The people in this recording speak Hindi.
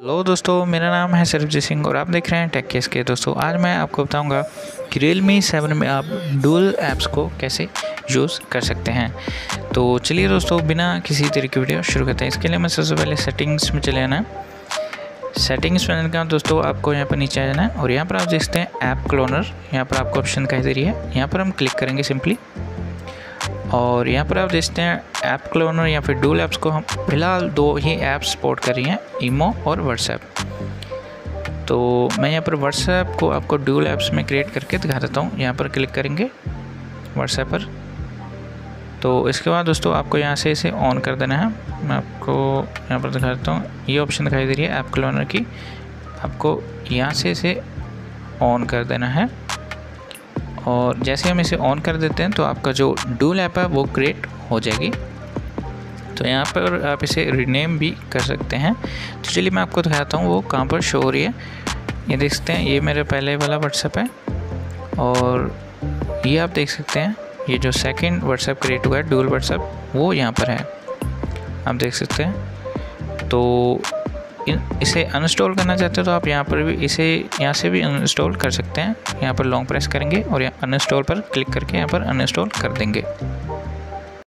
हेलो दोस्तों, मेरा नाम है सरबजीत सिंह और आप देख रहे हैं टेक केस के। दोस्तों, आज मैं आपको बताऊँगा कि रियलमी सेवन में आप डुअल ऐप्स को कैसे यूज़ कर सकते हैं। तो चलिए दोस्तों, बिना किसी तरह की वीडियो शुरू करते हैं। इसके लिए मैं सबसे पहले सेटिंग्स में चले आना सेटिंग्स में का दोस्तों, आपको यहाँ पर नीचे आ जाना है और यहाँ पर आप देखते हैं ऐप क्लोनर यहाँ पर आपको ऑप्शन दिखाई दे रही है। यहाँ पर हम क्लिक करेंगे सिंपली और यहाँ पर आप देखते हैं ऐप क्लोनर या फिर डूल ऐप्स को हम फ़िलहाल दो ही ऐप्स सपोर्ट कर रही हैं ईमो और व्हाट्सएप तो मैं यहाँ पर व्हाट्सएप को आपको डूल ऐप्स में क्रिएट करके दिखा देता हूँ। यहाँ पर क्लिक करेंगे व्हाट्सएप पर। तो इसके बाद दोस्तों आपको यहाँ से इसे ऑन कर देना है। मैं आपको यहाँ पर दिखा देता हूँ। ये ऑप्शन दिखाई दे रही है ऐप क्लोनर की। आपको यहाँ से इसे ऑन कर देना है। और जैसे हम इसे ऑन कर देते हैं तो आपका जो डूल ऐप है, वो क्रिएट हो जाएगी। तो यहाँ पर आप इसे रीनेम भी कर सकते हैं। तो चलिए मैं आपको दिखाता हूँ, वो कहाँ पर शो हो रही है। ये देख सकते हैं, ये मेरे पहले वाला व्हाट्सएप है। और ये आप देख सकते हैं, ये जो सेकंड व्हाट्सएप क्रिएट हुआ है डूल व्हाट्सएप वो यहाँ पर है। आप देख सकते हैं। तो इसे अनइंस्टॉल करना चाहते हो तो आप यहाँ पर भी, इसे यहाँ से भी अनस्टॉल कर सकते हैं। यहाँ पर लॉन्ग प्रेस करेंगे और यहाँ अनइंस्टॉल पर क्लिक करके यहाँ पर अनइंस्टॉल कर देंगे।